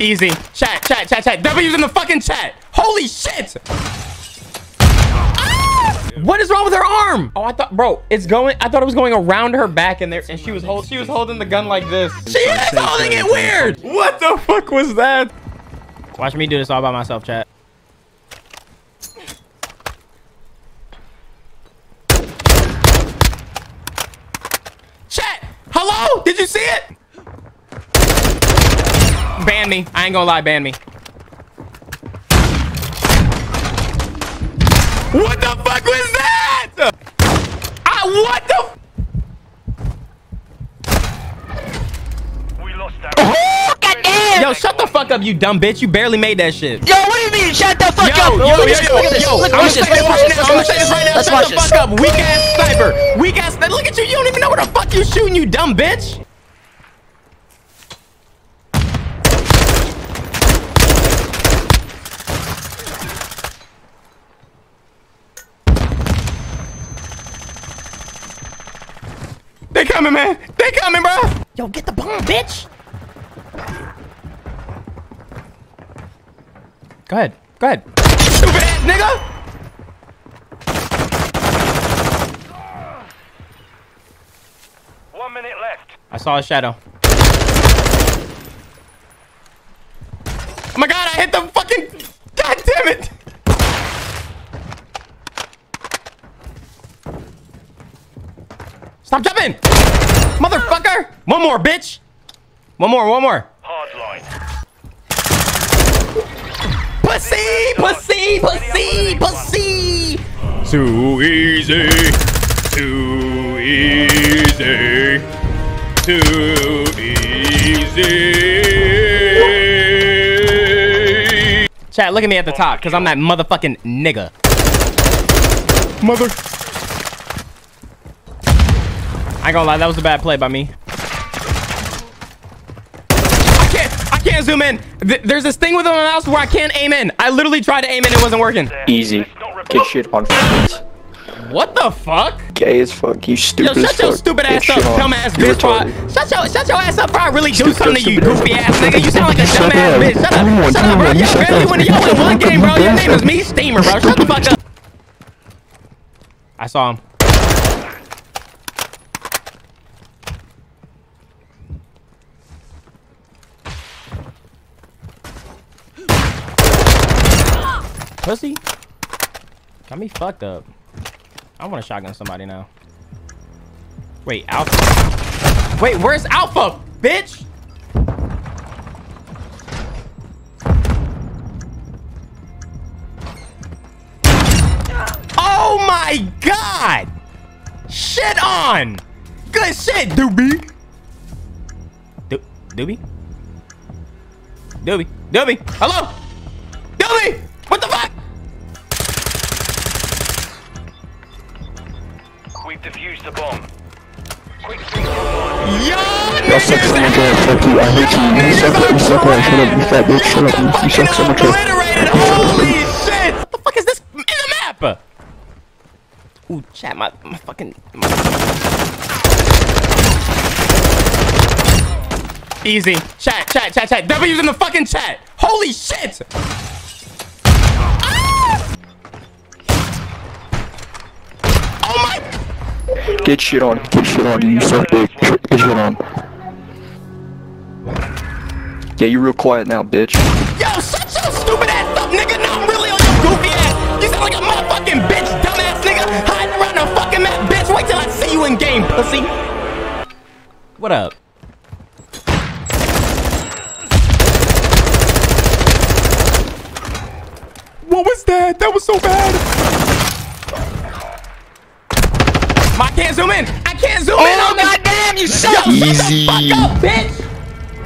Easy. Chat, chat, chat, chat. W's in the fucking chat. Holy shit. Ah! What is wrong with her arm? Oh, I thought, bro, it's going. I thought it was going around her back in there, and she was holding. She was holding the gun like this. She is holding it weird. What the fuck was that? Watch me do this all by myself, chat. Chat. Hello? Did you see it? Ban me. I ain't gonna lie. Ban me. What the fuck was that? I, what the? We lost that. Oh! Oh! Yo, shut the fuck up, you dumb bitch. You barely made that shit. Yo, what do you mean? Shut the fuck Yo, up! yo, yo, yo, this, yo. look, I'm gonna this, say this right now. I'm gonna watch say this. Let's Shut the fuck up, weak ass sniper. Weak ass. Look at you. You don't even know where the fuck you shooting, you dumb bitch. They coming, man. They coming, bro. Yo, get the bomb, bitch. Go ahead. Go ahead. Stupid nigga. One minute left. I saw a shadow. Oh my god, I hit the fucking. God damn it! Stop jumping! Motherfucker! One more, bitch! One more, one more. Pussy! Pussy! Pussy! Too easy. Too easy. Too easy. Chat, look at me at the top, because I'm that motherfucking nigga. Mother. I ain't gonna lie, that was a bad play by me. I can't, I can't zoom in. Th- there's this thing with the mouse where I can't aim in. I literally tried to aim in, it wasn't working. Easy. Let's not repeat. Get shit on. What the fuck? Gay as fuck. You Yo, stupid as shut your stupid Get ass up, dumb ass bitch. Shut your, shut your ass up, bro. I really do Stupid, something to you, stupid ass. goofy ass nigga. You sound like a dumb ass up. bitch. Shut up, shut up, bro. You you barely win. fuck Yo, in one game, bro. Your name is me, Steamer, bro. Shut the fuck up. I saw him. Pussy. Got me fucked up. I want to shotgun somebody now. Wait, Alpha. Wait, where's Alpha, bitch? Oh my god! Shit on! Good shit, doobie! Do doobie? Doobie? Doobie? Hello? Doobie! What the fuck? We've defused the bomb. Quick thing online. Yo, Y'all suck so much ass. Fuck you. I hate you. You suck. You suck ass. Shut up. You fat bitch. Shut up. You, you suck so much ass. Obliterated. Holy shit! What the fuck is this in the map? Ooh, chat, my, my fucking. My... Easy. Chat, chat, chat, chat. W's in the fucking chat. Holy shit! Get shit on. Get shit on. You suck dick. Get shit on. Yeah, you real quiet now, bitch. Yo, shut your stupid ass up, nigga. Now I'm really on your goofy ass. You sound like a motherfucking bitch, dumbass nigga. Hiding around the fucking map, bitch. Wait till I see you in game, pussy. What up? What was that? That was so bad. I can't zoom in. I can't zoom in. Oh, on this. goddamn, you Yo, suck! shut Easy. the fuck up, bitch.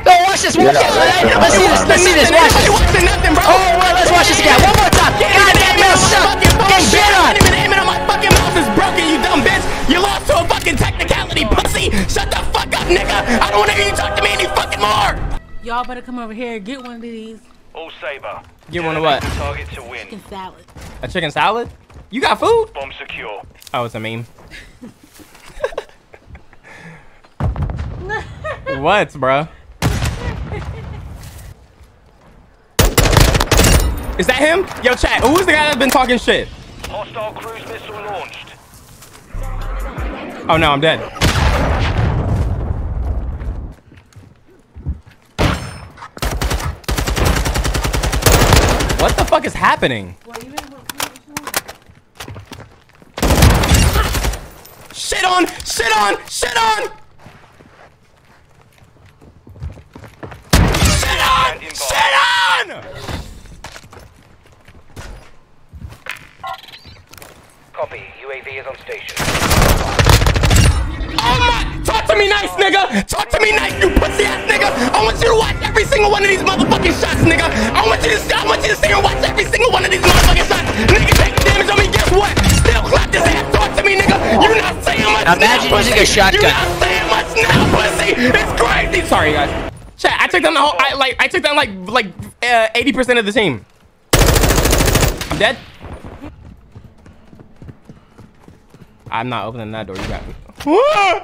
Yo, watch this, watch this. Let's see this, let's see this, watch this. Watching nothing, bro. Oh, well, let's watch this again. One more time. Goddamn, you suck. Get shit on. Even aiming on my fucking mouse is broken, you dumb bitch. You lost to a fucking technicality, pussy. Shut the fuck up, nigga. I don't want to hear you talk to me any fucking more. Y'all better come over here and get one of these All saber. Get one of what? Target to win. chicken salad. A chicken salad? You got food? Bomb secure. Oh, it's a meme. What, bro? Is that him? Yo, chat. Who's the guy that's been talking shit? Hostile cruise missile launched. Oh no, I'm dead. What the fuck is happening? Shit on! Shit on! Shit on! Shit on! Shit on! Copy. UAV is on station. Oh my! Talk to me nice, nigga! Talk to me nice, you pussy ass nigga! I want you to watch every single one of these motherfucking shots, nigga! I want you to I want you to sit and watch every single one of these not Imagine now, using pussy. a shotgun. You're not saying much now, pussy! It's crazy! Sorry, guys. Chat, I took down the whole, I, like, I took down, like, like, uh, 80% of the team. I'm dead? I'm not opening that door, you got me.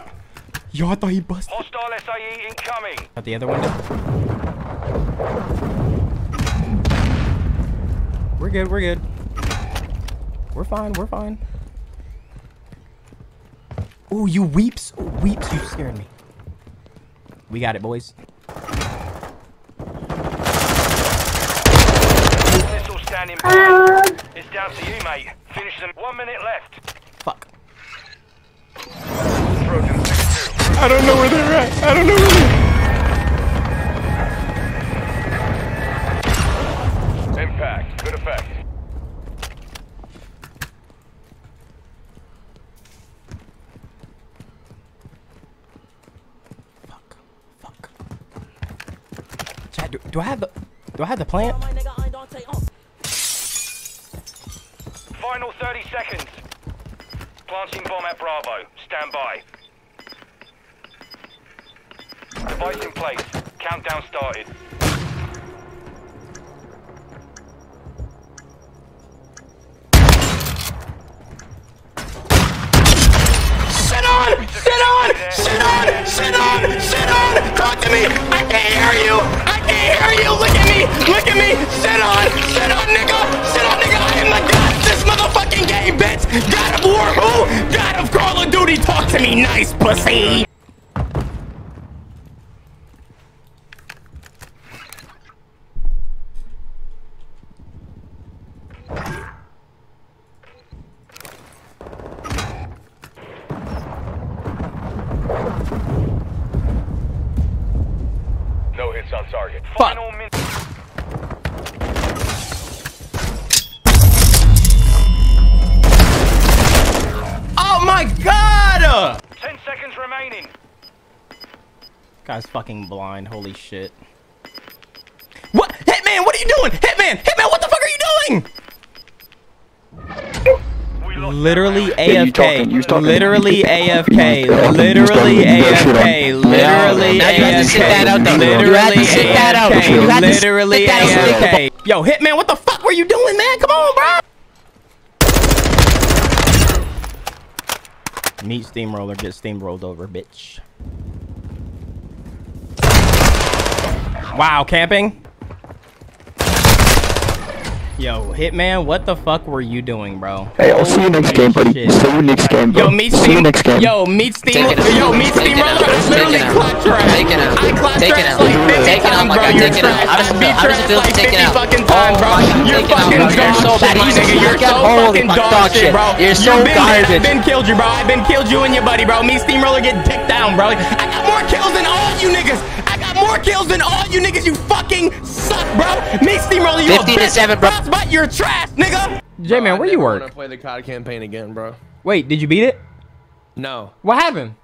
Yo, I thought he busted. Hostile SAE incoming. Out the other window. We're good, we're good. We're fine, we're fine. Ooh, you weeps. Ooh, weeps, you scared me. We got it, boys. Missile standing by. It's down to you, mate. Finish them. One minute left. Fuck. I don't know where they're at. I don't know where they're do, do I have the do I have the plant? Final 30 seconds. Planting bomb at Bravo. Stand by. Device in place. Countdown started. Shit on! Shit on! Shit on! Shit on! Shit on! Talk to me! I can't hear you! I hear you! Look at me! Look at me! Shit on! Shit on, nigga! Shit on, nigga! I am the god of this motherfucking game, bitch! God of War who? God of Call of Duty! Talk to me nice, pussy! Remaining. Guy's fucking blind. Holy shit. What? Hitman, what are you doing? Hitman! Hitman, what the fuck are you doing? Literally that you AFK. talking, you talking. Literally AFK. Literally. AFK. Literally Now you had to sit that out, though. AFK. You had to Literally that out. AFK. You had to sit Literally. AFK. Yo, Hitman, what the fuck were you doing, man? Come on, bro. Meet steamroller, get steamrolled over, bitch. Wow, camping. Yo, Hitman, what the fuck were you doing, bro? Hey, I'll see you next game, buddy. Shit. See you next game, bro. Yo, meet See you steam. next game. Yo, meet steam. Take it out. Yo, meet Take it steamroller. out. I literally Take it out. clapped your ass. Take it out. I clapped Take your it ass out. like 50 Take it out, times, my bro. guy. You're Take it out. trash. How does it I feel? beat How your does it ass feel to like take it 50 out? fucking times, bro. Oh my God, You're take it out, fucking bro. You're dog so shit, bad. my He's a nigga. You're fucking so holy fucking fuck dog dog shit, shit. bro. You're so You've been dead. garbage. I've been killed you, bro. I've been killed you and your buddy, bro. Me steamroller get dicked down, bro. I got more kills than all you niggas. I got more kills than all you niggas. You fucking suck, bro. Me steamroller, you 50 a to bitch. 7, bro. Frostbite, you're trash, nigga. J man, where you I work? want to play the COD campaign again, bro. Wait, did you beat it? No, What happened?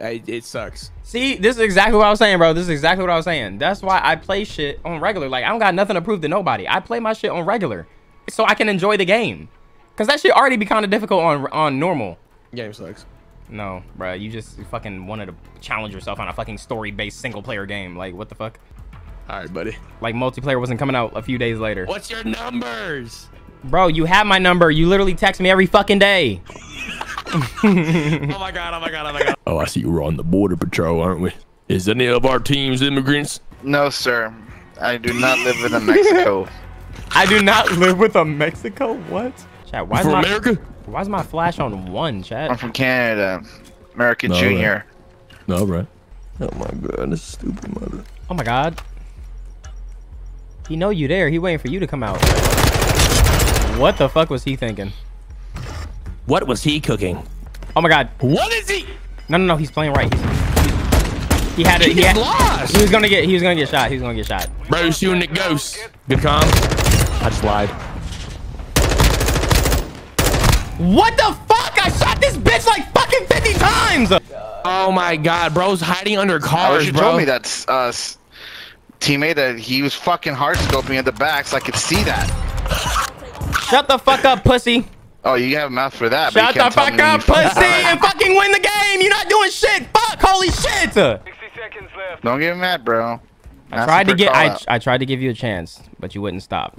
I, it sucks. See, this is exactly what I was saying, bro. This is exactly what I was saying. That's why I play shit on regular. Like, I don't got nothing to prove to nobody. I play my shit on regular so I can enjoy the game. Cause that shit already be kind of difficult on on normal. Game sucks. No, bro, you just fucking wanted to challenge yourself on a fucking story-based single-player game. Like, what the fuck? All right, buddy. Like, multiplayer wasn't coming out a few days later. What's your numbers? Bro, you have my number. You literally text me every fucking day. oh my god! Oh my god! Oh my god! Oh, I see we're on the border patrol, aren't we? Is any of our teams immigrants? No, sir. I do not live in Mexico. I do not live with a Mexico. What? Chat, why is From my America? why is my flash on one, Chad? I'm from Canada. American No, Junior. No, right. Oh my god, this stupid mother. Oh my god. He know you there. He waiting for you to come out. What the fuck was he thinking? What was he cooking? Oh my god. What is he? No, no, no. He's playing right. He's, he had it. He He, had, lost. he was gonna get. He was gonna get shot. He was gonna get shot. Bro, shooting at ghosts. Good com. I just lied. What the fuck? I shot this bitch like fucking 50 times. Oh my god, bro's hiding under I wish you bro. told me that, uh, s- teammate, that he was fucking hard scoping at the back so I could see that. Shut the fuck up, pussy. Oh, you have a mouth for that. Shut you the fuck up, pussy, die. and fucking win the game. You're not doing shit. Fuck, holy shit. 60 seconds left. Don't get mad, bro. I tried to get. I, I tried to give you a chance, but you wouldn't stop.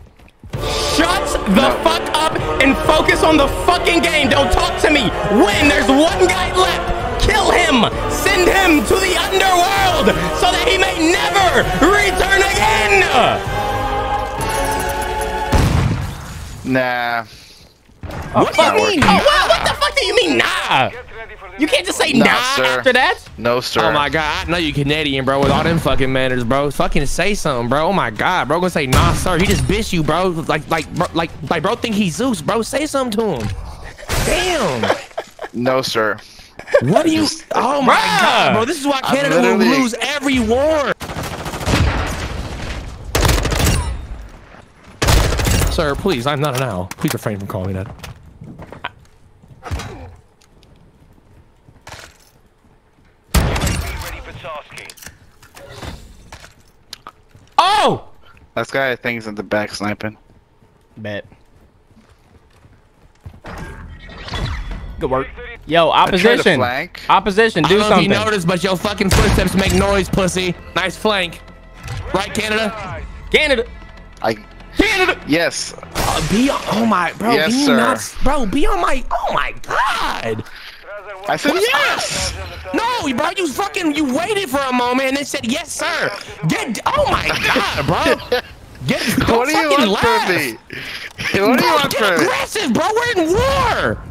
Shut the fuck up and focus on the fucking game. Don't talk to me. Win. There's one guy left. Kill him. Send him to the underworld so that he may never return again. Nah. Oh, what do you mean? Oh, wow, what the fuck do you mean, nah? Get ready for the You can't just say Nah, nah, sir. after that. No, sir. Oh my god, I know you Canadian, bro, with all them fucking manners, bro. Fucking say something, bro. Oh my god, bro, gonna say nah, sir. He just bitch you, bro. Like, like, bro, like, like, bro, think he's Zeus, bro. Say something to him. Damn. No, sir. What do you? Oh my Bruh. god, bro. This is why I'm Canada will lose every war. Sir, please, I'm not an owl. Please refrain from calling me that. ready for tasking. Oh. That guy, I think, is in the back sniping. Bet. Good work. Yo, tried to opposition. flank. Opposition, I do don't know if you noticed, but your fucking footsteps make noise, pussy. Nice flank. Right, Canada? Canada. I. Canada. Yes. Uh, be on, oh my, bro. Yes, be sir. Not, bro, be on my, oh my god. I said yes. No, bro, you fucking, you waited for a moment and then said yes, sir. Get, oh my god, bro. Get, What do you fucking want laugh. from me? What do you want from me? aggressive, bro. We're in war.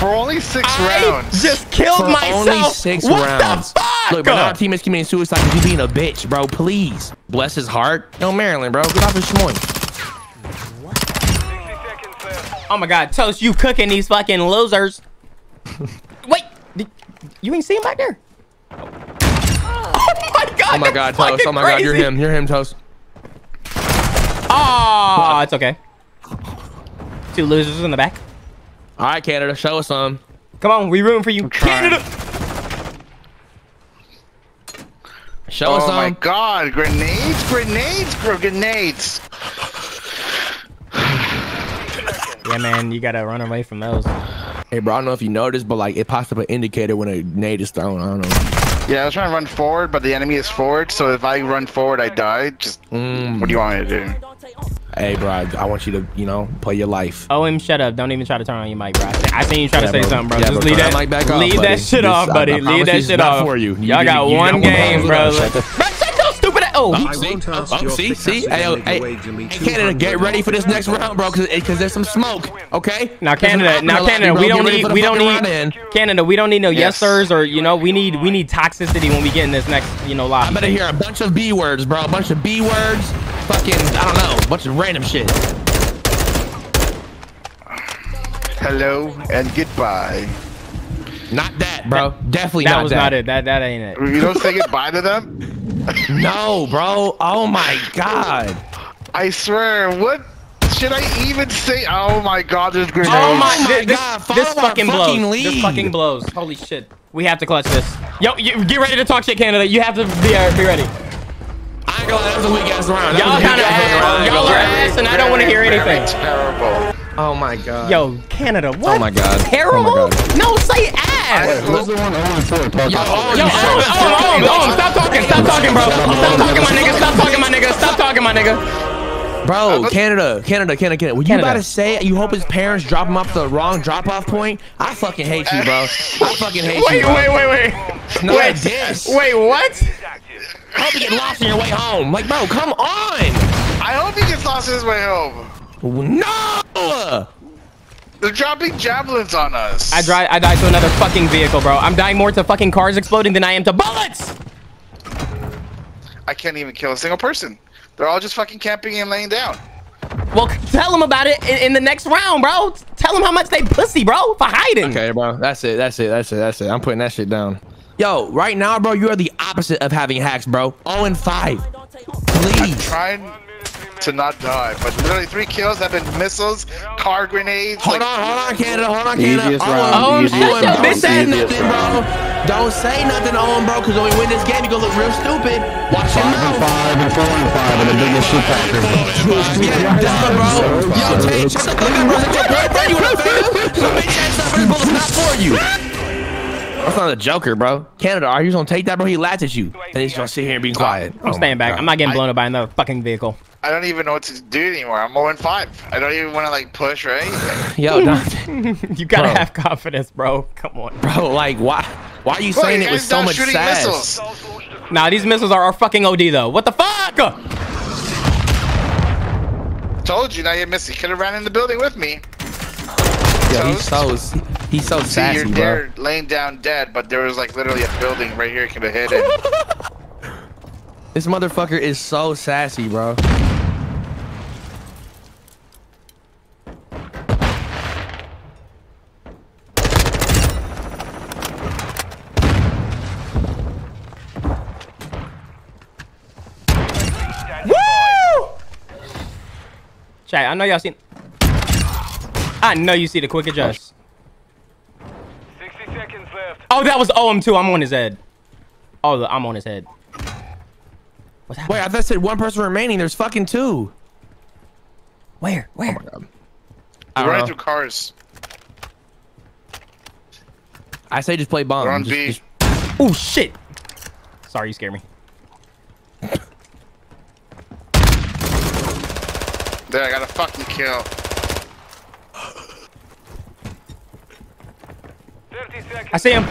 For only six I rounds. just killed For myself. only six what rounds. the fuck? Look, bro, our team is committing suicide because you being a bitch, bro. Please. Bless his heart. No, Maryland, bro. Get off his schmoy. 60 oh my god, Toast, you cooking these fucking losers. Wait, did, you ain't see him back there? Oh my god. Oh my god, Toast. fucking Oh my god, you're him. You're him, Toast. Oh, it's okay. Two losers in the back. All right, Canada, show us some. Come on, we rooting for you. Canada. Show us some. Oh my god, grenades, grenades, bro, grenades. Yeah, man, you gotta run away from those. Hey, bro, I don't know if you noticed, but like it pops up an indicator when a nade is thrown. I don't know. Yeah, I was trying to run forward, but the enemy is forward, so if I run forward, I die. Just, Mm. what do you want me to do? Hey, bro, I, I want you to, you know, play your life. Oh, OM, shut up. Don't even try to turn on your mic, bro. I seen you try to Yeah, say bro. something, bro. Yeah, Just bro, leave that, that mic back off, leave buddy. that shit This- off, buddy. I leave that shit off. for you. You Y'all got one got one game, bro. Shut the- Bro, shut your stupid ass. Oh, Oh, he- see, won't ask oh, see, thick see, hey, oh, hey, a wager me hey, Canada, get ready for this next round, bro, because there's some smoke, okay? Now Canada, now Canada, we don't need, we don't need. Canada, we don't need no yes Yes. sirs or you know, we need, we need toxicity when we get in this next, you know, I lobby. better hear a bunch of B words, bro. A bunch of B words. Fucking, I don't know. A bunch of random shit. Hello and goodbye. Not that, bro. Definitely not That not was that. not it. That that ain't it. You don't say goodbye to them? No, bro. Oh my god. I swear, what should I even say? Oh my god, there's grenades. Oh my, my this, God, this follow our fucking fucking blows. This fucking blows. Holy shit. We have to clutch this. Yo, you, get ready to talk shit, Canada. You have to be, uh, be ready. I ain't gonna lie, that was a weak ass round. Y'all was a weak kind of ass Y'all are ass, and I don't want to hear anything. Terrible. Oh my god. Yo, Canada, what? Oh my God. Terrible? Oh my God. No, say ass. Who's the one on for talking? Oh, yo, oh, Yo, oh, oh, oh, oh, stop talking, stop talking, bro. Stop talking, my nigga. Stop talking, my nigga. Stop talking, my nigga. Bro, uh, Canada, Canada, Canada, Canada. When you Canada. about to say you hope his parents drop him off the wrong drop-off point, I fucking hate you, bro. I fucking hate you, Wait, bro. wait, wait, wait. No, wait, this. wait, what? Active. I hope you get lost on your way home. Like, bro, come on. I hope he gets lost on his way home. No. They're dropping javelins on us. I drive. I died to another fucking vehicle, bro. I'm dying more to fucking cars exploding than I am to bullets. I can't even kill a single person. They're all just fucking camping and laying down. Well, tell them about it in, in the next round, bro. Tell them how much they pussy, bro, for hiding. Okay, bro. That's it. That's it. That's it. That's it. I'm putting that shit down. Yo, right now, bro, you are the opposite of having hacks, bro. 0 and 5. Please. Trying to not die, but literally three kills have been missiles, car grenades. Hold like- on, hold on, Canada. Hold on, Canada. Easiest Owen, round, Owen, easiest Owen, round, don't say easiest nothing, bro. Don't say nothing, Owen, bro, because when we win this game, you gonna look real stupid. Watch your Five and mouth. five and four and five and the biggest shit packers. Yeah, done, bro. Yo, Tay, shut the fuck up, bro. That's your boyfriend. You want to fail? So bitch ass stuff is bullets not for you. That's not a joker, bro. Canada, are you gonna take that, bro? He laughed at you, and he's gonna sit here and be quiet. I'm staying oh back. I'm not getting blown up by another fucking vehicle. I don't even know what to do anymore. I'm 0 5. I don't even want to like push or anything. Yo, Dontai, You gotta Bro. have confidence, bro. Come on. bro, like, why? Why are you Bro, saying you it with so much sass? missiles. Nah, these missiles are our fucking OD though. What the fuck? Told you, now you missed. You could have ran in the building with me. Yo, he's so he's so See, sassy, you're bro. there laying down dead, but there was like literally a building right here you could have hit it. This motherfucker is so sassy, bro. Chat, I know y'all seen. I know you see the quick adjust. 60 seconds left. Oh, that was OM2. I'm on his head. Oh, I'm on his head. What's happening? Wait, I thought it said one person remaining. There's fucking two. Where? Where? Oh I We're don't running know. through cars. I say just play bomb. We're on Just- B. just- Oh shit! Sorry, you scared me. There, I got a fucking kill. 30 seconds. I see him.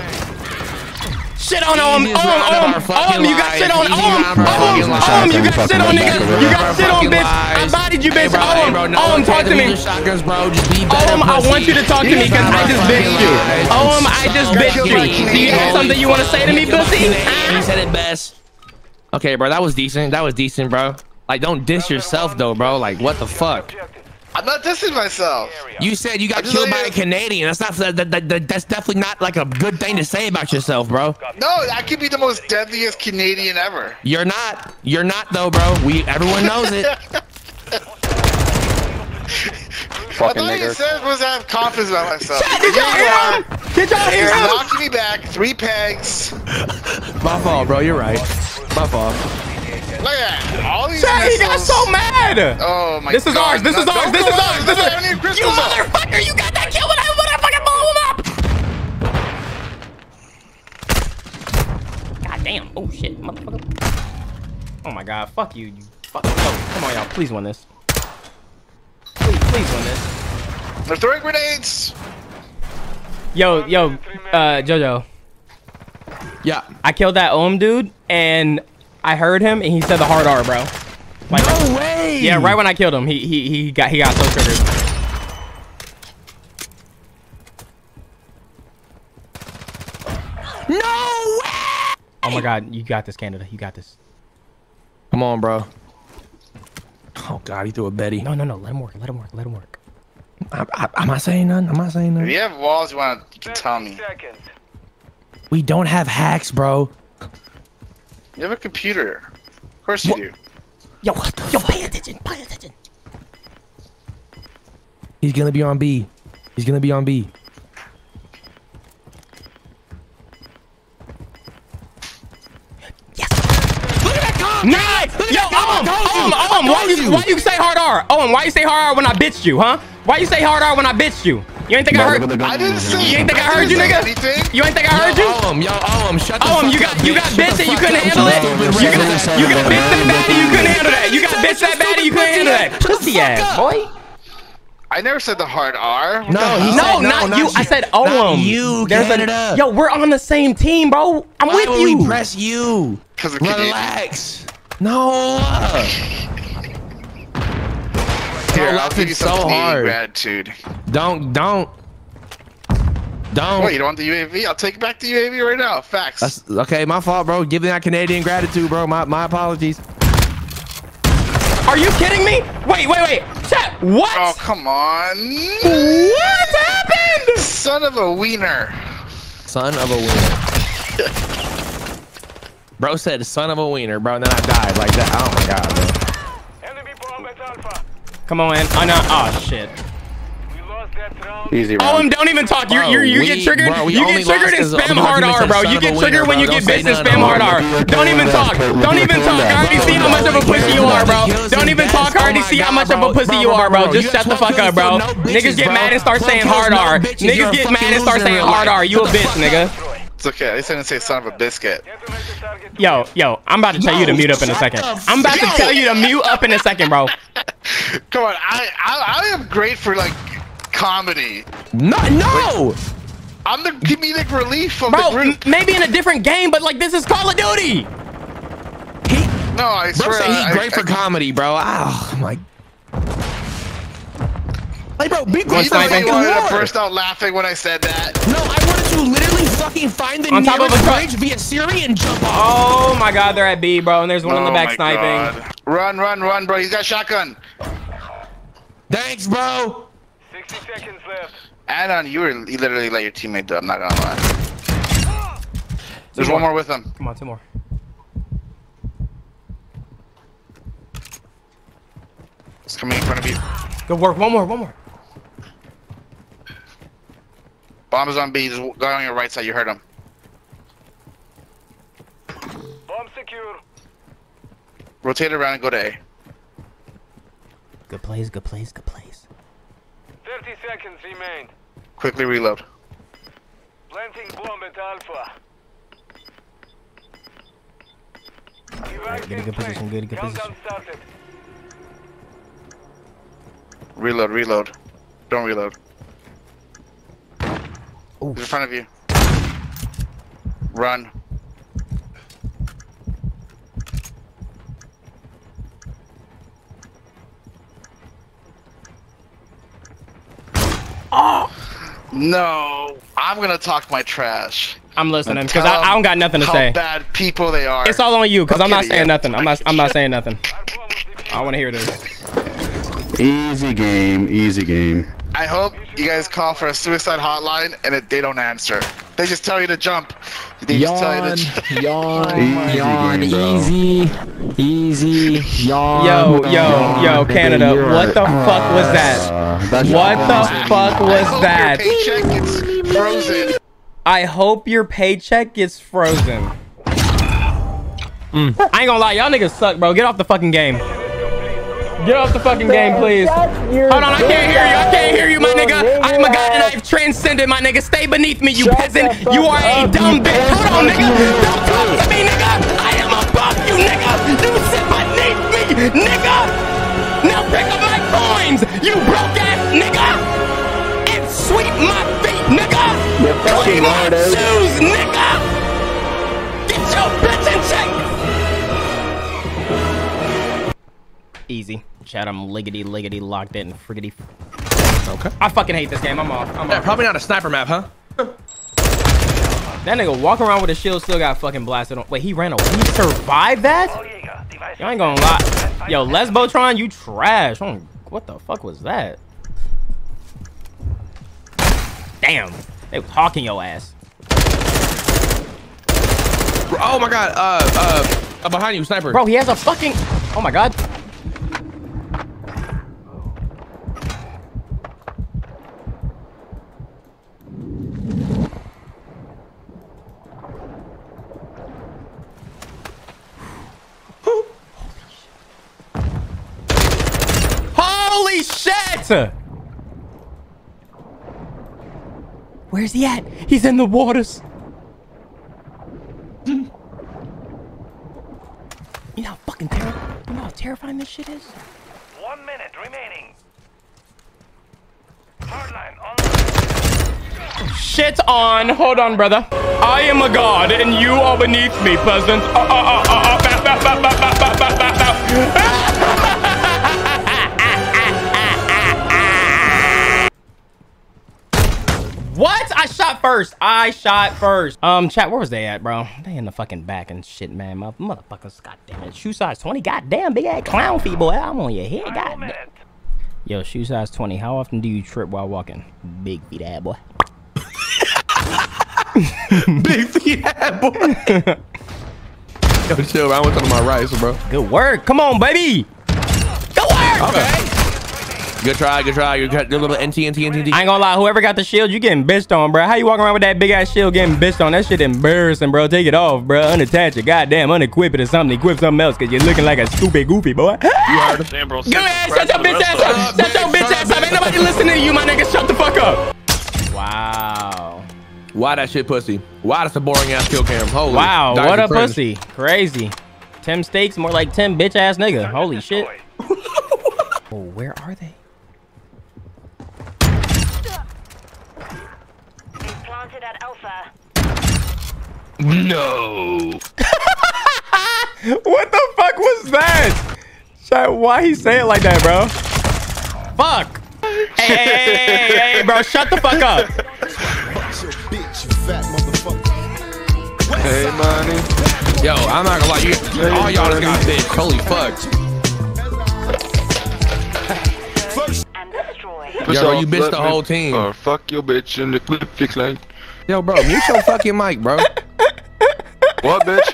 Shit on OM. Easiest OM. round of OM. OM. You got shit on lives. Easy OM. round of our OM. fucking lives. OM. You got Fucking shit on back niggas. You got shit on Fucking bitch. I lies. bodied you, bitch. bro, hey, bro, OM. no OM, one talk to me. you use shotguns, bro. Just be better, OM, I want you to talk to me because I just fucking bitched you. lies. OM, I just bitched you. Do you have something you want to say to me, pussy? He said it best. Okay, bro, that was decent. That was decent, bro. Like, don't diss yourself, though, bro. Like, what the fuck? I'm not dissing myself. You said you got killed by a Canadian. That's not that, that, that, that's definitely not like a good thing to say about yourself, bro. No, I could be the most deadliest Canadian ever. You're not. You're not though, bro. We everyone knows it. Fucking I thought you said was to have confidence about myself. Did y'all Here you hear are. him? Did y'all hear him? knocking me back, three pegs. My fault, bro. You're right. My fault. Look at that. All these Chat, he got so mad. Oh my This is God. ours. This is No, ours. don't This is ours. This is at how many You motherfucker! You got that kill when I when I fucking blew him up. God damn! Oh shit, motherfucker! Oh my god! Fuck you! You fuck! Oh, come on, y'all! Please win this. Please, please win this. They're throwing grenades. Yo, yo, uh, Jojo. Yeah. I killed that Ohm dude, and I heard him, and he said the hard R, bro. Like, No way. yeah, right when I killed him, he he he got he got so triggered. No way. Oh my god, you got this, Canada. You got this. Come on, bro. Oh God, he threw a Betty. No, no, no. Let him work. Let him work. Let him work. I, I, am I saying nothing? Am I saying If nothing? you have walls, you want to you can 30 tell me. seconds. We don't have hacks, bro. You have a computer. Of course you do. Yo, yo, pay attention. Pay attention. He's gonna be on B. He's gonna be on B. Yes! Look at that gun! Nice! Yo, Owen, Owen, Owen, why you why you say hard R? Owen, why you say hard R when I bitched you, huh? Why you say hard R when I bitched you? You ain't think I heard? I didn't say. You ain't think I I heard you, nigga? anything. You ain't think I heard you? Yo, Owen, yo, Owen, shut the Oh, fuck you up, got you got bitch. bitch Shut and you couldn't handle it. You got you got nigga. bitch that bad and you couldn't handle that. You got bitch that bad and you couldn't handle that. Shut the Pussy ass boy. I never said the hard R. What No, the hell? he No, said not no, you. not I you. said Not Owen. you, There's a Canada. yo. We're on the same team, bro. I'm Why with would you. we press you? 'Cause of Canadian. Relax. No. Here, I'll life give you is some so Canadian hard. gratitude. Don't, don't, don't. Wait, you don't want the UAV? I'll take back the UAV right now. Facts. That's okay. My fault, bro. Give me that Canadian gratitude, bro. My, my apologies. Are you kidding me? Wait, wait, wait. Chat. What? oh, come on. What happened? Son of a wiener. Son of a wiener. bro said son of a wiener, bro, and then I died like that. Oh my god, bro. Enemy bomb at Alpha. Come on, man. I know. Oh shit. We lost. Easy Oh, round. Um, and don't even talk. You Bro, you you we- get triggered. bro, you get triggered and spam hard R, bro. You get triggered when you get business none spam hard. R. Don't even talk. Don't even talk. I already see how much of a pussy you are, bro. Don't even talk. I already see how much of a pussy you are, bro. Just shut the fuck up, bro. Niggas get mad and start saying hard R. Niggas get mad and start saying hard R. You a bitch, nigga. It's okay. At least I didn't say son of a biscuit. Detonate the target. Yo, yo, I'm about to tell you to mute up in a second. I'm about to tell you to mute up in a second, bro. Come on. I, I, I am great for, like, comedy. No, no. I'm the comedic relief of Bro, the group. maybe in a different game, but like this is Call of Duty. He, No, I bro swear. said I, he great I, for comedy, bro. Oh my. Like, bro, be You great for sniping? fucking wanted to war. burst out laughing when I said that. No, I wanted to literally fucking find the On top of nearest a bridge via Siri and jump off. Oh my God, they're at B, bro, and there's one in the Oh back sniping. God. Run, run, run, bro. He's got shotgun. Thanks, bro. 60 seconds left. Adon, you were you literally let your teammate do. I'm not gonna lie. There's Two one more. more with him. Come on, two more. It's coming in front of you. Good work. One more, one more. Bomb is on B. Just go on your right side. You heard him. Bomb secure. Rotate around and go to A. Good plays, good plays, good plays. 30 seconds remain. Quickly reload. Planting bomb at Alpha. Get a good position, get good, good Countdown position. started. Reload. Reload. Don't reload. Ooh. He's in front of you. Run. Oh! No, I'm gonna talk my trash. I'm listening because I, I don't got nothing to how say. bad people they are. It's all on you because I'm not saying yeah. nothing. I'm not. I'm not saying nothing. Our bomb was defused. I want to hear this. Easy game, easy game. I hope you guys call for a suicide hotline and it, they don't answer. They just tell you to jump. They just tell you to yawn, Easy yawn, game, easy, easy, yawn. Yo, yo, yo, Canada. you're What the a- fuck was that? Uh, What the fault. fuck I was hope that? Your paycheck gets frozen. I hope your paycheck gets frozen. Mm. I ain't gonna lie, y'all niggas suck, bro. Get off the fucking game. Get off the fucking game, please. Hold on, I can't hear you. I can't hear you, my nigga. I'm a god and I've transcended, my nigga. Stay beneath me, you peasant. You are a dumb bitch. Hold on, nigga. Don't talk to me, nigga. I am above you, nigga. You sit beneath me, nigga. Now pick up my coins, you broke ass nigga. And sweep my feet, nigga. Clean my weirdo. shoes, nigga. Get your bitch in check. Easy. Chat, I'm liggity liggity locked in friggity. Okay. I fucking hate this game. I'm off. I'm Yeah, off. probably not a sniper map, huh? That nigga walk around with a shield still got fucking blasted on. Wait, he ran away. He survived that? Jaeger, Y'all ain't gonna lie. Yo, Lesbotron, you trash. Oh, What the fuck was that? Damn. They was hawking your ass. Oh my god, uh, uh, uh behind you, sniper. Bro, he has a fucking. Oh my god. Holy shit! Where's he at? He's in the waters. you know how fucking terrifying. You know how terrifying this shit is. One minute remaining. Hardline on Shit on. Hold on, brother. I am a god, and you are beneath me, peasant. Uh, uh, uh, first. I shot first. Um, chat, where was they at, bro? They in the fucking back and shit, man. Mother- Motherfuckers, goddamn it. Shoe size 20, goddamn big ass clown feet, boy. I'm on your head, Final goddamn. minute. Yo, shoe size 20. How often do you trip while walking? Big feet, ad boy. Big feet hat, boy. Yo, chill, bro. I want to my rice, bro. Good work. Come on, baby. Good work. Okay. Good try, good try. Good, try. good little NT, NT, NT. NT. I ain't gonna lie, whoever got the shield, you getting bitched on, bro. How you walking around with that big ass shield getting bitched on? That shit embarrassing, bro. Take it off, bro. Unattach it. Goddamn, unequip it or something. Equip something else, cause you're looking like a stupid goofy, boy. You heard him. Damn, bro. Go ahead, shut your bitch ass up. Shut your bitch ass up. Ain't nobody listening to you, my nigga. Shut the fuck up. Wow. Why that shit pussy? Why that's a boring ass kill cam? Holy. Wow, what a cringe. pussy. Crazy. Tim Steaks, more like Tim bitch ass nigga. Holy shit. Oh, where are they? Planted at Alpha. No. What the fuck was that? Chat, why he say it like that, bro? Fuck. Hey, hey, hey, hey, hey, bro, shut the fuck up. Hey, money. Yo, I'm not gonna lie. You, all y'all just got bitch. Holy fuck. Yo, bro, you bitched the whole team. Or fuck your bitch in the clip fix like. Yo, bro, mute your fucking mic, bro. What, bitch?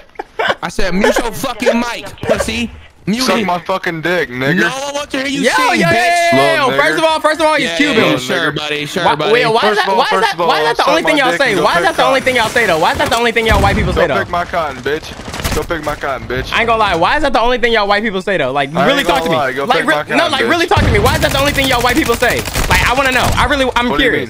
I said mute your fucking mic, pussy. Mute Suck it. my fucking dick, nigga. No one wants to hear you Yo, yo, sing, yo, bitch. yo, yo, Little First of all, first of all, he's Yeah, Cuban. yeah, sure, buddy. Sure, Why, buddy. wait, why is First that? of all, Why is first that? of all, Why is that the only thing y'all say? Why is that the only thing y'all say though? Why is that the only thing y'all white people say Go though? pick my cotton, bitch. Go pick my cotton, bitch. I ain't gonna lie. Why is that the only thing y'all white people say though? Like, really talk to me. lie, go Like, pick re- my no, like, bitch. really talk to me. Why is that the only thing y'all white people say? Like, I want to know. I really, I'm What do you curious.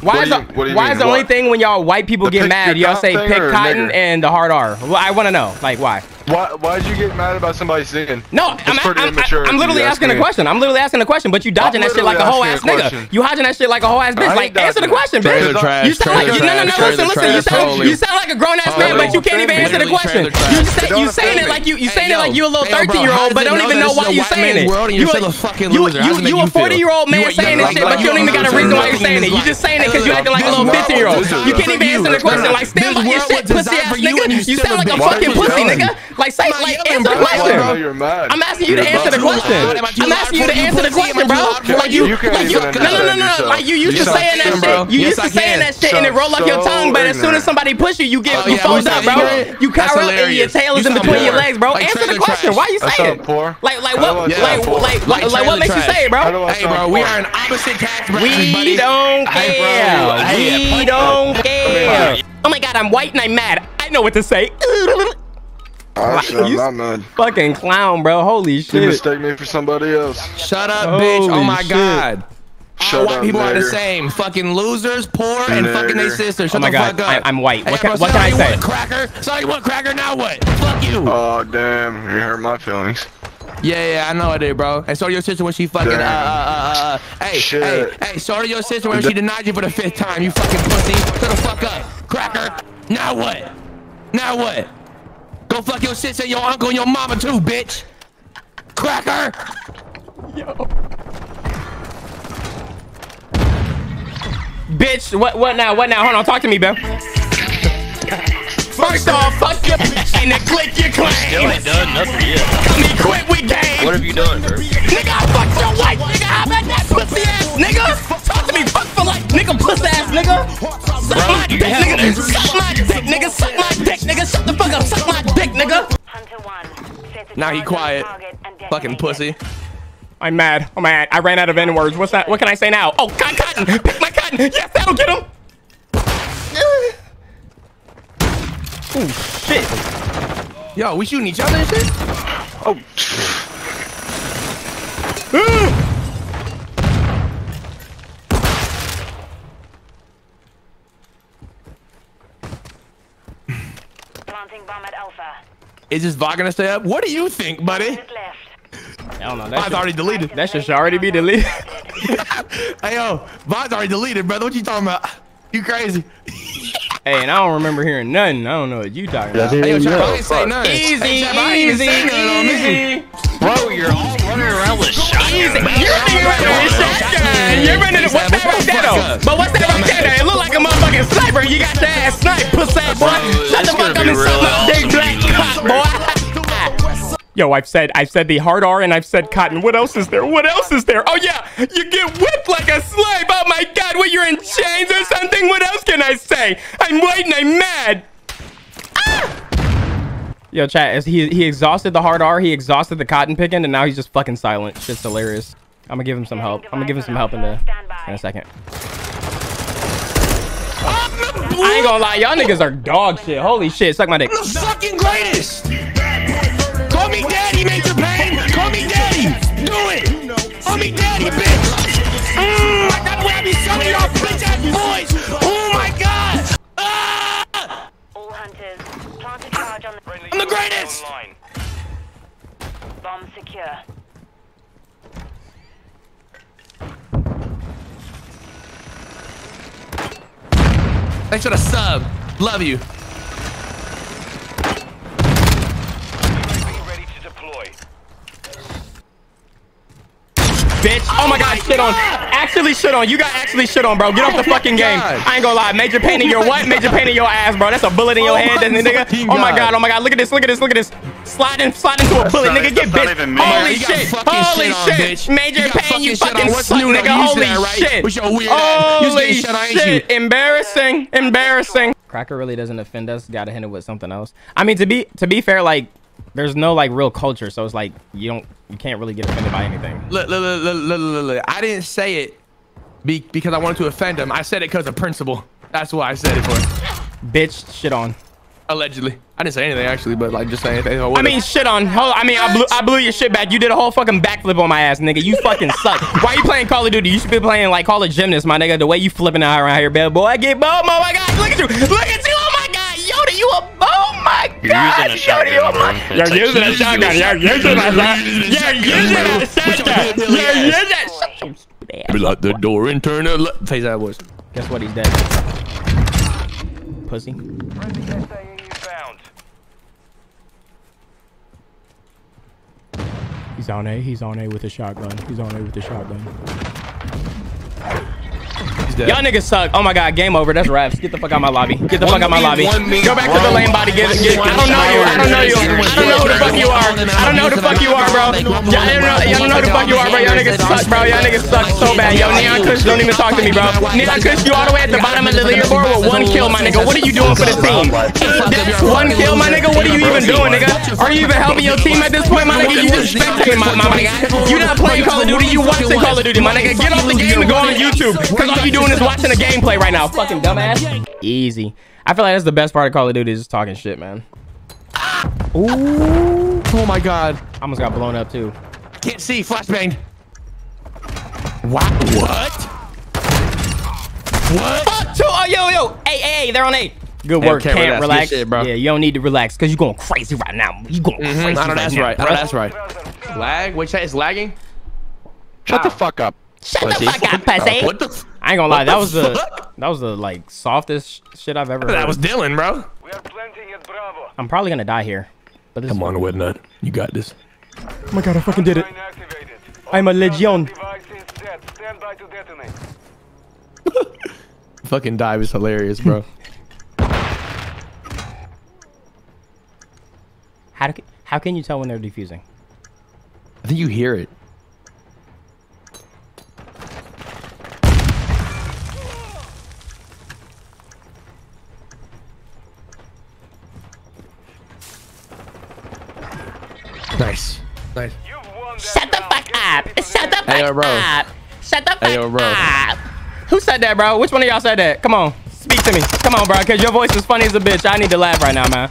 Why What is the you- what Why mean? is the only thing when y'all white people The get mad, y'all say pick cotton and the hard R? Well, I want to know. Like, why? Why? Why'd you get mad about somebody singing? No, I'm, pretty I'm, immature I'm, I'm literally you ask asking a question. I'm literally asking a question, but you dodging that shit like a whole ass a nigga. question. You hodging that shit like a whole ass bitch. Like, answer the question, Trailer bitch. trash, You sound like trailer you, no, no, no, trash, listen, listen. You sound, you sound like a grown ass man, but you can't even answer the question. You It say, you saying offend it like you, you Hey, saying it like you a little Hey, yo, bro, 13 year how old, but it don't even know why you white saying it. You you're a- fucking loser? You does it make you you a 40 year old man saying this shit, but you don't even got a reason why you're saying it. You just saying it because you acting like a little 15 year old. You can't even answer the question. Like, stand by your shit, pussy ass nigga. You sound like a fucking pussy, nigga. Like, say, like, answer the question. you're? I'm asking you to answer the question. I too I'm asking you to answer the question, Am I too bro. Like you? you, You like you, no, no, no, no, like you used to saying that shit. You used to saying that shit, and it So- roll off your tongue. But as soon as somebody push you, you get Oh, you fold up, bro. You That's cower up and your tail is in between your legs, bro. Answer the question. trash. Why you saying it? Like, like How do I what? Like, like, Like like, like, what makes you say it, bro? Hey, bro, we are in opposite tax brackets, We don't care. We don't care. Oh my god, I'm white and I'm mad. I know what to say. Actually, You- I'm not mad. Fucking clown, bro. Holy shit. You mistake me for somebody else. Shut up, bitch. Oh my shit. god. All Shut white up, people are the same. Fucking losers, poor, and fucking they Nigger. sisters. Shut Oh my the God, fuck up. I- I'm white. What Hey, can- bro, what can I say? What, cracker? Sorry, what cracker? Now what? Fuck you. Oh damn, you hurt my feelings. Yeah, yeah, I know I did, bro. And so did your sister when she fucking uh, uh, uh, uh, hey, Shit. hey, hey, so did your sister when she denied you for the fifth time. You fucking pussy. Shut the fuck up, cracker. Now what? Now what? Go fuck your sister, your uncle, and your mama too, bitch. Cracker. Yo. Bitch, what what now? What now? Hold on, talk to me, bro. First off, fuck your bitch and then click your claim. Still ain't done nothing yet. Come and quit with game. What have you done, bro? Nigga, I fucked your wife, nigga. How about that pussy ass nigga? Talk to me, fuck for life, nigga, pussy ass nigga. Suck my dick, nigga. Suck my dick, nigga. Suck my dick, nigga. Shut the fuck up. Suck my dick, nigga. Hunter 1. Set a Now he quiet. target, and Fucking pussy. I'm mad. I'm mad. I ran out of N words. What's that? What can I say now? Oh, cotton, cotton. Pick my cotton. Yes, that'll get him. Oh shit. Yo, we shooting each other and shit? Oh, bomb at Alpha. Is this VOD gonna stay up? What do you think, buddy? Minute left. Hell no. That VOD's should, already deleted. that shit should already be deleted. hey yo, VOD's already deleted, brother. What you talking about? You crazy? hey, and I don't remember hearing nothing. I don't know what you talking about. Hey yo, Chap, I ain't say nothing. Easy, Hey, Chap, I ain't easy, say nothing on me. easy. Bro, you're all running around with shotgun. You're running around with shotgun. You're running. What's that right there though? But what's that right there? It look like a motherfucking sniper. You got your ass sniped, pussy boy. Shut the fuck up and suck my big black cock, boy. Yo, I've said I've said the hard R and I've said cotton. What else is there? What else is there? Oh yeah, you get whipped like a slave. Oh my god, what you're in chains or something? What else can I say? I'm white and I'm mad. Ah! Yo, chat, is he he exhausted the hard R, he exhausted the cotton picking, and now he's just fucking silent. Shit's hilarious. I'm gonna give him some help. I'm gonna give him some help in the in a second. I ain't gonna lie, y'all niggas are dog shit. Holy shit, suck my dick. the fucking greatest. Call me daddy, Major Payne. Call me daddy. Do it. Call me daddy, bitch. Mm, I got whammy some of y'all bitch ass boys. Oh my god. Ah! All hunters, plant a charge on the I'm the greatest. Online. bomb secure. Thanks for the sub. Love you. Ready to deploy. bitch. Oh my god, shit on. Actually shit on. You got actually shit on, bro. Get off the oh fucking game. God. I ain't gonna lie. Major pain in your oh what? Major pain in your ass, bro. That's a bullet in your Oh head, my doesn't it, nigga? fucking Oh my God. god, oh my god. Look at this, look at this, look at this. Slide in, slide into a bullet, not- nigga. Get that's not bitch. even. Holy shit. Holy shit on, Major You got pain, you fucking shit fucking. What's new nigga. You Holy said, right? shit. With your weird. You was Holy getting shit on, ain't shit. you? Embarrassing. Embarrassing. Cracker really doesn't offend us. Gotta hit it with something else. I mean, to be to be fair, like, there's no like real culture, so it's like you don't you can't really get offended by anything. Look, look, look, look, look, look, look. I didn't say it be, because I wanted to offend him. I said it because of principle. That's why I said it for. Bitch, shit on. Allegedly. I didn't say anything actually, but like just saying. anything. I mean, shit on. Hold, I mean, I blew, I blew your shit back. You did a whole fucking backflip on my ass, nigga. You fucking suck. Why you playing Call of Duty? You should be playing like Call of Gymnast, my nigga. The way you flipping out around here, bad boy. I get boom. Oh my god, look at you. Look at you. Oh my god, Yoda, you a oh my god, You're god, using a Yoda, shotgun, you a bro. my. It's You're like using a using a shotgun. You're shotgun. using a shotgun. You're using a You're using a shotgun. With your You're hillbilly ass. using a shotgun. Stupid ass. Be like the door and turn it. left. Face that voice. Guess what? He's dead. Pussy. On A. He's on A with a shotgun. He's on A with a shotgun. He's dead. Y'all niggas suck. Oh my god, game over. That's raps. Get the fuck out my lobby. Get the fuck out my lobby. Go back to the bro. lane body. Get, get, I don't know you. I don't know you. I don't know who the fuck you are. I don't know who the fuck you are, bro. Y'all don't know, y'all don't know who the fuck you are, bro. Y'all niggas suck, bro. Y'all niggas suck so bad. Yo, Neon Kush, don't even talk to me, bro. Neon Kush, you all the way at the bottom of the leaderboard with one kill, my nigga. What are you doing for the team? That's one kill, my nigga. What are you even doing, nigga? Are you even helping your team at this point, my nigga? You just spectating, my, my nigga. You not playing Call of Duty. You watching Call of Duty, my nigga. Get off the game and go on YouTube. Because all you doing is watching the gameplay right now. Fucking dumbass. Easy. I feel like that's the best part of Call of Duty is just talking shit, man. Ooh. Oh my god. I almost got blown up too. Can't see. Flashbang. What? What? What? Fuck two. Oh, yo, yo. Hey, hey, hey, they're on eight. Good work. can't Can't, relax. Relax. shit, bro. Yeah, you don't need to relax because you're going crazy right now. You going Mhm, crazy I know that's now, right. I bro. know that's right. Lag? Wait, say it's lagging? Shut the fuck up. Shut the fuck up, pussy. What the? F- I ain't gonna lie. What That the was the that was the like softest shit I've ever. that heard. was Dylan, bro. We are planting at Bravo. I'm probably gonna die here. But this Come is- on, Whitnut. You got this. Oh my god, I fucking did it. I'm a legion. Device is set. Stand by to detonate. Fucking dive is hilarious, bro. How do, how can you tell when they're defusing? I think you hear it. Nice. Nice. You've won that Shut the fuck up! Shut the fuck Hey, yo, bro. up! Shut the fuck Hey, yo, bro. up! Who said that, bro? Which one of y'all said that? Come on, speak to me. Come on, bro, because your voice is funny as a bitch. I need to laugh right now, man.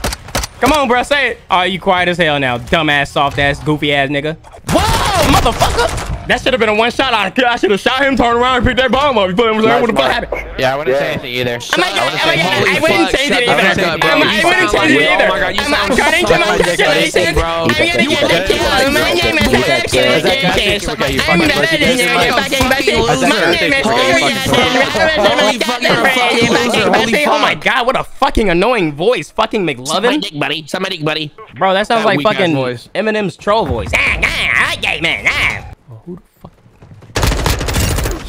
Come on, bro, say it. Oh, you quiet as hell now. Dumbass, soft ass, goofy ass nigga. Whoa, motherfucker! That should have been a one shot. I, I should have shot him, turned around, and picked that bomb up. You feel what I'm? What the fuck happened? Yeah, I wouldn't say anything either. Oh my god, oh my god, I wouldn't change it either. fuck up, bro. I wouldn't change it oh either. my God, you sound According to fucking my Dick calculations, bro. I'm gonna get the kill. My name is Buddy. Alex. Is that guy thinking we got you I'm fucking the pussy? legend. This is my fucking fucking My name is Holy Gloria. fuck, you're a fucking loser. Holy Oh my god, what a fucking annoying voice. Fucking McLovin. dick, buddy. Dick, buddy. Bro, that sounds like fucking voice. Eminem's troll voice. Ah, ah, okay, man. Ah. Oh, who the fuck?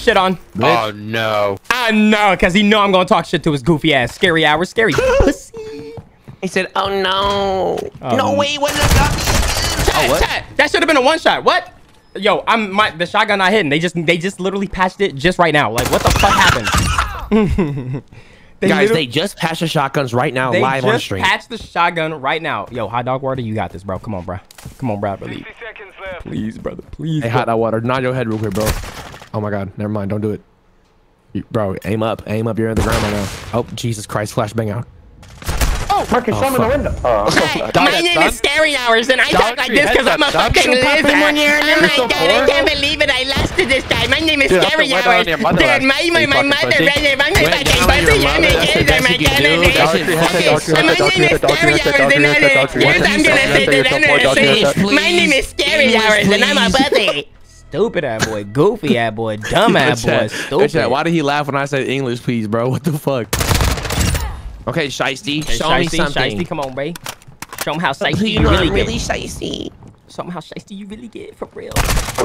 Shit on. Oh no. I know, because he know I'm going to talk shit to his goofy ass. Scary hour, scary pussy. He said, "Oh no, Um, no way, what the fuck?" Chat, chat. That should have been a one shot. What? Yo, I'm my the shotgun not hitting. They just they just literally patched it just right now. Like what the fuck happened? they Guys, they just patched the shotguns right now, they live just on stream. patched the shotgun right now. Yo, hot dog water, you got this, bro. Come on, bro. Come on, bro. Believe. 50. Please, brother. Please. Hey, bro. hot dog water, nod your head real quick, bro. Oh my god, never mind, don't do it. You- bro, aim up, aim up. You're in the ground right now. Oh, Jesus Christ, flashbang out. Oh, Marcus, show him in the window. My name is Scary Hours, and I talk like this because I'm a fucking loser. Oh my god, I can't believe it. I lost to this guy. My name is Dude, Scary that's the Hours. window on Dude, your mother my, my, you my fucking mother pussy. ran it. I'm Went fucking down on your pussy. mother. I'm That's the a best you can do. That shit fucking My name is Scary Hours, and I Here's I'm gonna say that I'm gonna say Please, My name is Scary English, Hours, and I'm a please. Pussy. Stupid ass boy, goofy ass boy, dumb ass boy, Chat, stupid. chat, Why did he laugh when I said English, please, bro? What the fuck? Okay, Shiesty, Okay, show me Shiesty, something. Shiesty, come on, Ray. Show him how shiesty You're you really really. Shiesty. Show how shiesty you really get for real.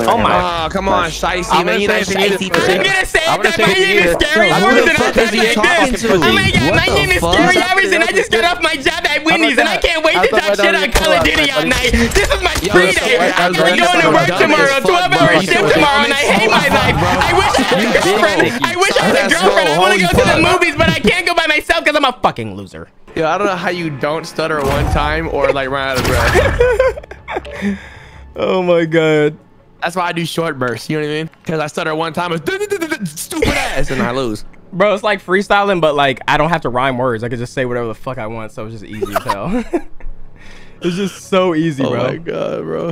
Oh my. Oh, come on, Shiesty, man. You know say if Shiesty. I'm gonna say I'm gonna that say my name is it. Scary Hours and I fuck talk is he like talking this. to? Oh my god, What my name is fuck? Hours and I just got off my job at Wendy's and I can't wait to talk shit on Call of Duty all night. This is my free day. I'm gonna right. go into work tomorrow, 12-hour shift tomorrow and I hate my life. I wish I had a girlfriend. I wish I had a girlfriend. I wanna go to the movies but I can't go by myself because I'm a fucking loser. Yo, I don't know how you don't stutter one time or like run out of breath. Oh my god. That's why I do short bursts. You know what I mean? Because I stutter one time, it's stupid ass, and I lose. Bro, it's like freestyling, but like I don't have to rhyme words. I can just say whatever the fuck I want, so it's just easy as hell. it's just so easy, oh bro. Oh my god, bro.